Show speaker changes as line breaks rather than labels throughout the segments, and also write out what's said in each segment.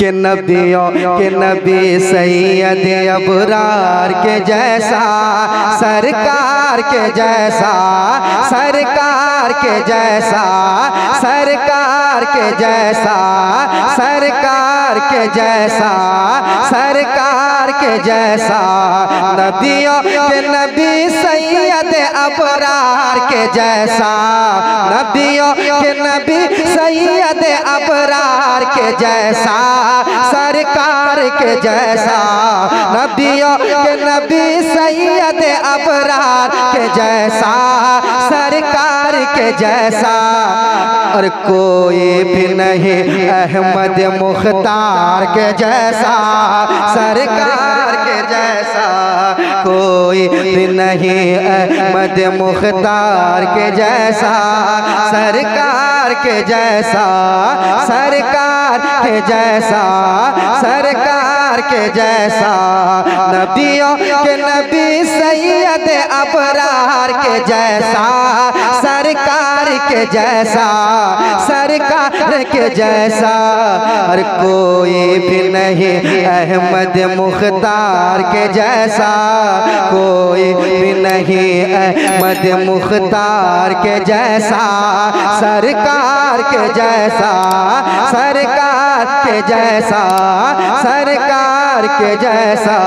के नबियों के नबी सैयद अबरार के जैसा, सरकार के जैसा, सरकार के जैसा, सरकार के जैसा, सरकार के जैसा, सरकार के जैसा नबियों के नबी सैयद अबरार के जैसा नबियों के नबी सैयद अबरार के जैसा, सरकार के जैसा नबियों के नबी सैयद अबरार के जैसा, सरकार के जैसा। और कोई भी नहीं अहमद मुख्तार के जैसा, सरकार के जैसा कोई नहीं अहमद मुख्तार के जैसा, सरकार के जैसा, सरकार के जैसा, सरकार के जैसा, नबियों के नबी सैयद अबरार के जैसा के जैसा, सरकार के जैसा, और कोई भी नहीं अहमद मुख्तार के जैसा, कोई भी नहीं अहमद मुख्तार के जैसा, सरकार के जैसा, सरकार के जैसा, सरकार के जैसा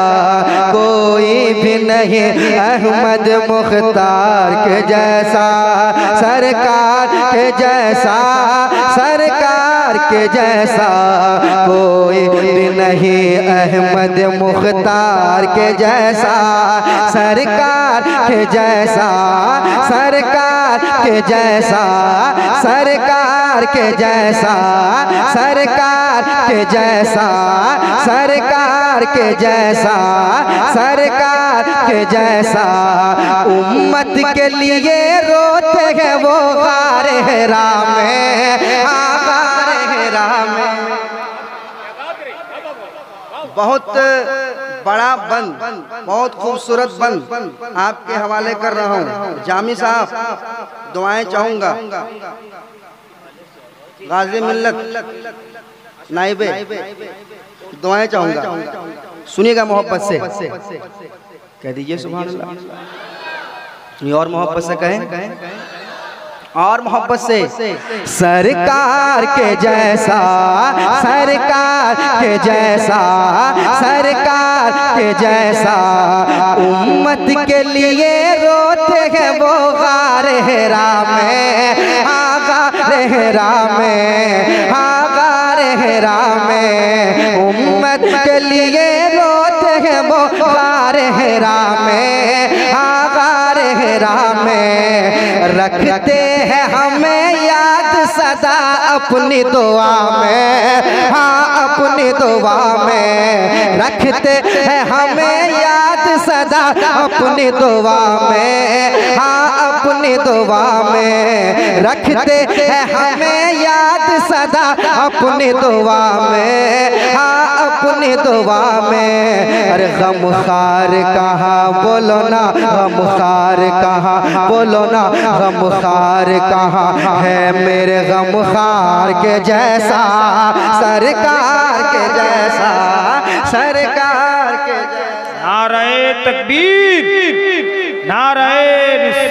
कोई भी नहीं, अहमद मुख्तार के जैसा, सरकार के जैसा, सरकार के जैसा कोई नहीं अहमद मुख्तार के जैसा, सरकार के जैसा, सरकार के जैसा, सरकार के जैसा, सरकार के जैसा, सरकार के जैसा, सरकार के जैसा। उम्मत के लिए रोते हैं वो गारे राम हाँ। बहुत बड़ा बंद बहुत खूबसूरत बंद आपके हवाले कर रहा हूँ। जामी साहब, दुआएँ चाहूँगा। गाजी मिल्लत नाइबे दुआएँ चाहूँगा। सुनिएगा मोहब्बत से। कह दीजिए सुबह और मोहब्बत से कहें? और मोहब्बत से। सरकार के जैसा, सरकार के जैसा, सरकार के जैसा। उम्मत के लिए रोते हैं वो गारे राम हाँ गारे राम हाँ गारे राम उम्मत के लिए रोते हैं वो गारे राम रखते हैं हमें याद सदा अपनी दुआ में। हाँ अपनी दुआ में। रखते हैं हमें याद सदा अपनी दुआ में। हाँ अपनी दुआ में। रखते हैं हमें याद सदा अपनी दुआ में। हाँ अपनी दुआ में। अरे गम कहा? बोलो ना गम खार कहा? बोलो ना गम खार कहा? है मेरे गम खार के जैसा, सरकार के जैसा, सरकार के
नाराए तकबीर नाराए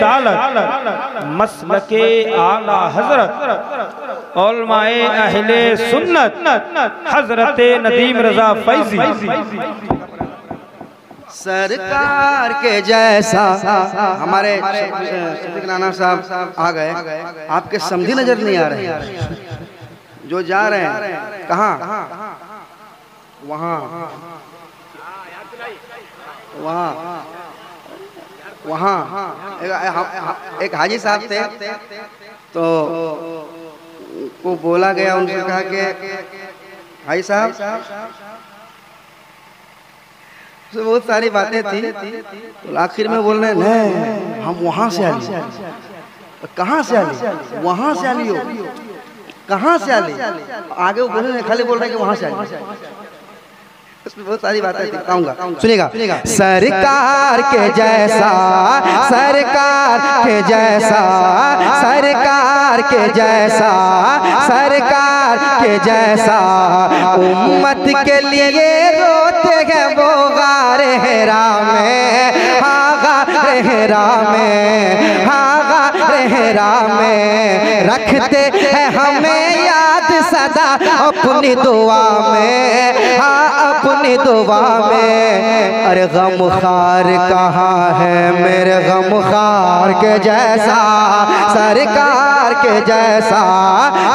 रिसालत, मसलके आला हज़रत ओलमाए अहले सुन्नत, हज़रत नदीम रजा फैजी।
सरकार के जैसा हमारे नाना साहब आ गए, आपके समझी नज़र नहीं आ रहे जो जा रहे हैं, कहाँ? वहाँ। वहाँ। वहाँ एक, हाजी साहब थे तो को बोला गया उनसे कहा कि हाजी साहब तो बहुत सारी बातें थी तो आखिर में बोल रहे नहीं हम वहाँ से आए कहाँ से आए? वहाँ से आली हो? कहाँ से आली आगे वो बोले खाली बोल रहे कि वहाँ से आली उसमें बहुत सारी बातें दिखाऊँगा। सुनिएगा। सरकार के जैसा सरकार के जैसा सरकार के जैसा सरकार के जैसा उम्मत के लिए रोते हैं वो गार हेरा में हाँ गार हेरा में हाँ गार हेरा में रखते हैं हमें याद सदा अपनी दुआ में हाँ दुआ में, अरे गम खार कहाँ है मेरे गम खार के जैसा? सरकार के जैसा,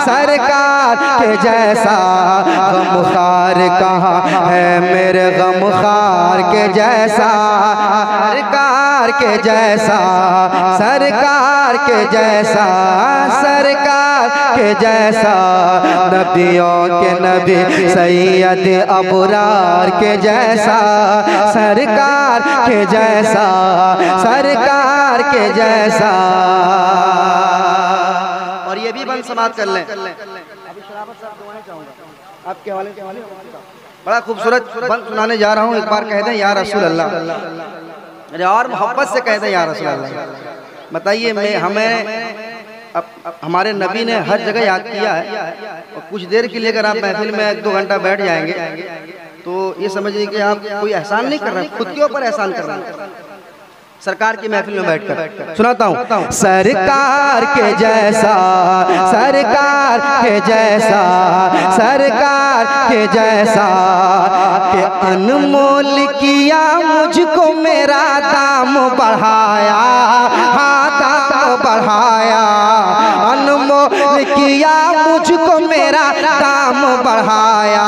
सरकार के जैसा। गम खार कहाँ है मेरे गम खार के जैसा? सरकार के जैसा सरकार के जैसा सरकार के जैसा नबियों के नबी सैयद अबरार के जैसा सरकार के जैसा सरकार के जैसा। और ये भी बंद समाप्त कर लें। अभी शराबत साहब दुआएँ चाहूँगा। आपके हवाले के हवाले बड़ा खूबसूरत बंद सुनाने जा रहा हूँ। एक बार कह दें या रसूल अल्लाह अरे और मोहब्बत से कहते हैं यार बताइए मैं हमें अब हमारे नबी ने हर जगह याद किया है। और कुछ देर के लिए अगर आप महफिल में एक दो घंटा बैठ जाएँगे तो ये समझिए कि आप कोई एहसान नहीं कर रहे हैं खुद के ऊपर एहसान कर रहे। हैं सरकार की महफिल में बैठकर। सुनाता हूँ। सरकार के जैसा सरकार के जैसा सरकार के जैसा के अनमोल किया मुझको मेरा दाम बढ़ाया हाँ दाम बढ़ाया। अनमोल किया मुझको मेरा दाम बढ़ाया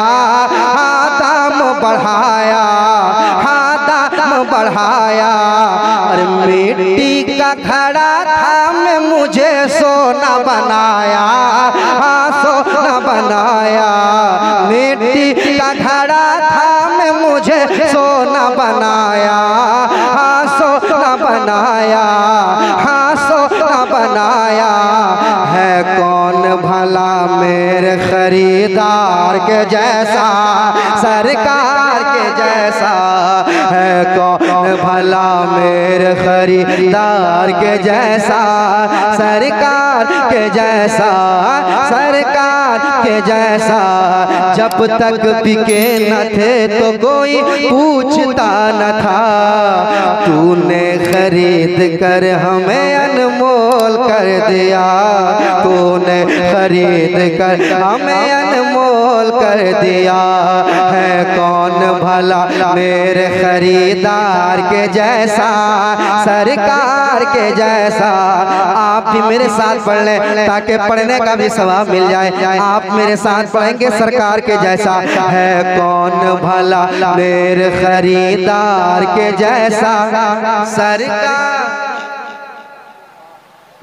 हाँ दाम बढ़ाया हाँ दाम बढ़ाया। मिट्टी का खड़ा था, मैं मुझे सोना बनाया हाँ सोना बनाया। मिट्टी का खड़ा था, मैं मुझे सोना बनाया हाँ सोना बनाया हाँ सोना बनाया। है कौन भला मेरे खरीदार के जैसा, सरकार के जैसा? है कौन भला मेरे खरीदार के जैसा, सरकार के जैसा, सरकार के जैसा। जब तक बिके न थे तो कोई पूछता न था। तूने खरीद कर हमें अनमोल कर दिया। तूने खरीद कर हमें अनमोल कर दिया है। कौन भला मेरे खरीदार के जैसा सरकार के जैसा। आप भी मेरे साथ पढ़ लें ताकि पढ़ने का भी सवाब मिल जाए। आप मेरे साथ पढ़ेंगे सरकार के जैसा। है कौन भला मेरे खरीदार के जैसा। सरकार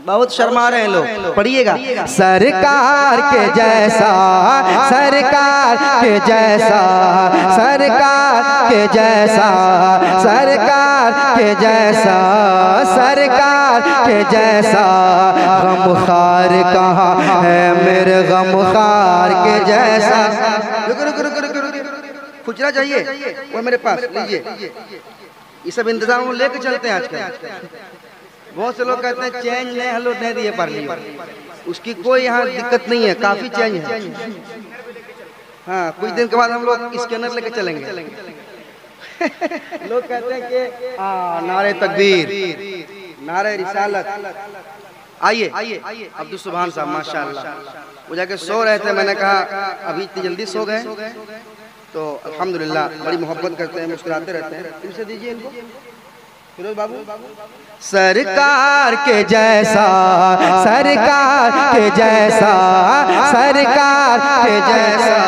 बहुत शर्मा रहे हैं लोग। पढ़िएगा। सरकार के जैसा, सरकार के जैसा, सरकार के जैसा, सरकार के जैसा, सरकार के जैसा। गमखार कहाँ है मेरे गमखार के जैसा। खुचरा चाहिए वो मेरे पास, लीजिए। ये सब इंतज़ाम लेके चलते हैं आजकल। बहुत से लोग कहते हैं चेंज नहीं हलो नहीं दिए पर उसकी कोई यहाँ दिक्कत नहीं है, काफ़ी चेंज है। हाँ कुछ दिन के बाद हम लोग स्कैनर लेके चलेंगे। लोग कहते हैं कि नारे तकबीर नारे रिसालत। आइए अब्दुल सुबहान साहब, माशाल्लाह। वो जाके सो रहे थे, मैंने कहा, अभी इतनी जल्दी सो गए? तो अल्हम्दुलिल्लाह, बड़ी मोहब्बत करते हैं, मुस्कुराते रहते हैं। इनसे दीजिए इनको। बाबू? सरकार के जैसा सरकार के जैसा सरकार के जैसा।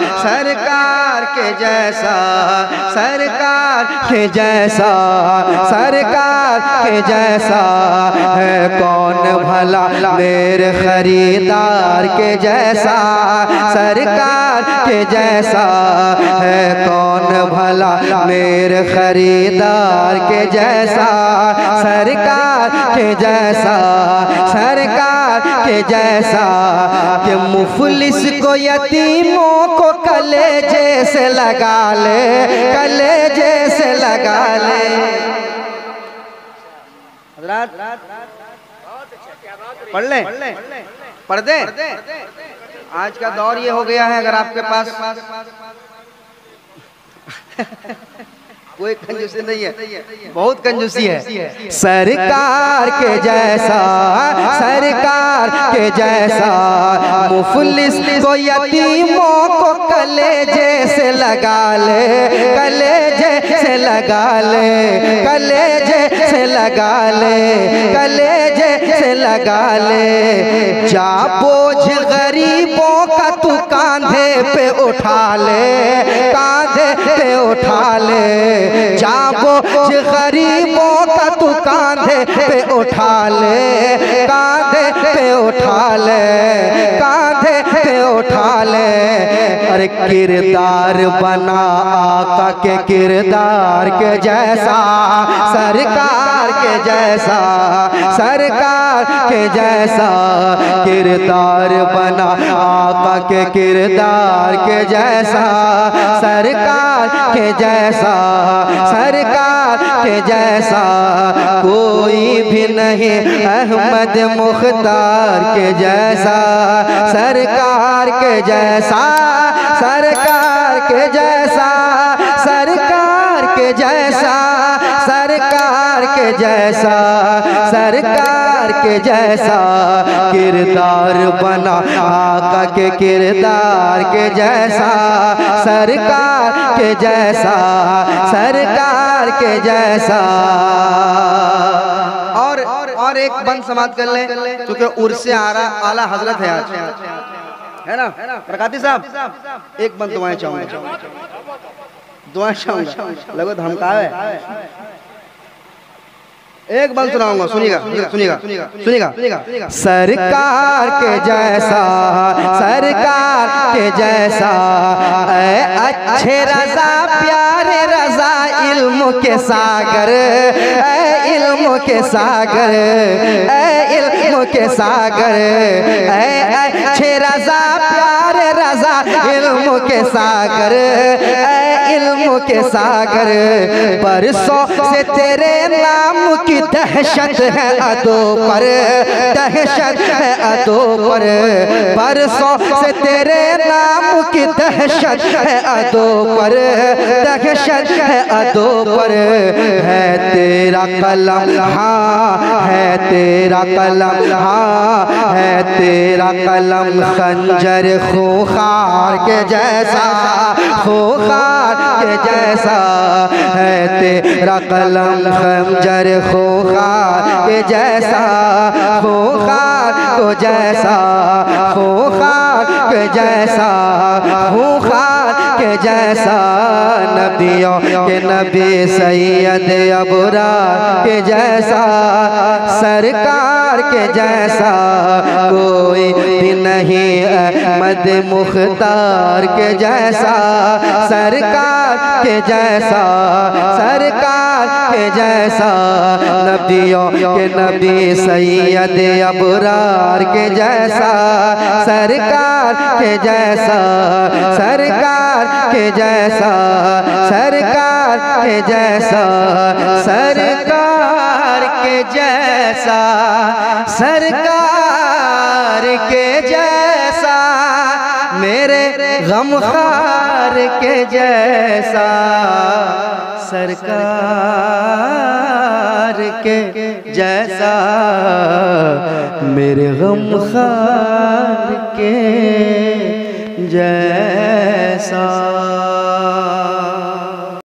सरकार के जैसा, सरकार के जैसा, सरकार के जैसा है कौन भला मेरे खरीदार के जैसा, सरकार के जैसा है कौन भला मेरे खरीदार के जैसा, सरकार के जैसा, सरकार के जैसा कि मुफलिस को यतीमों को कलेजे जैसे लगा ले कले जैसे लगा ले। पढ़ ले, पढ़ दे। आज का दौर ये हो गया है अगर आपके पास कोई कंजूसी नहीं है। बहुत कंजूसी है। सरकार के जैसा सरकार के जैसा मुफलिस को यतीमों को कले जैसे लगा ले कले जैसे लगा ले कले जैसे लगा ले कले जैसे लगा ले। जा बोझ गरीबों का तू कांधे पे उठा ले कांधे पे उठा ले। जाबो गरीबों का तू कांधे पे उठा ले। कांधे पे उठा ले। कांधे पे उठा ले। अरे किरदार बना आका के किरदार के जैसा, सरकार के जैसा, सरकार के जैसा, किरदार बना आका के किरदार के जैसा, सरकार के जैसा, सरकार के जैसा, कोई भी नहीं अहमद मुख्तार के जैसा, सरकार के जैसा। सरकार के जैसा, सरकार के जैसा, सरकार के जैसा, सरकार के जैसा किरदार बना, आका के किरदार के जैसा, सरकार के जैसा, सरकार के जैसा। और और एक बंद समाप्त कर लें, क्योंकि उर्से आ रहा आला हज़रत है आज। है ना? प्रकाती साहब, एक बंद दुआएँ चाहूँगा। दुआएँ चाहूँगा। लगो धमका है एक बंद सुनाऊँगा, सुनिएगा सुनिएगा सुनिएगा सरकार के जैसा, सरकार के जैसा अच्छे रजा, प्यारे रजा इल्म के सागर इल्म के सागर, ऐ इल्म के सागर, ऐ छे रजा, प्यार रजा, इल्म के सागर ऐ के सागर बरसों से तेरे नाम की दहशत है अदो पर दहशत है अदो पर बरसों से तेरे नाम की दहशत है अदो पर दहशत है अदो पर है तेरा कलम हाँ है तेरा कलम हाँ है तेरा कलम खंजर खूखार के जैसा खूखार के जैसा है तेरा कलम खंजर खूखार के जैसा, खूखार को जैसा, खूखार के जैसा, खूखार के जैसा। नबियों के नबी सैयद अबरा के जैसा, सरकार के जैसा। कोई नहीं अहमद मुख्तार के जैसा, सरकार के जैसा, सरकार के जैसा, नबियों के नबी सैयद अबरार के जैसा, सरकार के जैसा, सरकार के जैसा, सरकार के जैसा, सरकार के जैसा, सरकार के जैसा। मेरे गमखार के जैसा सरकार के जैसा मेरे गमखार के जैसा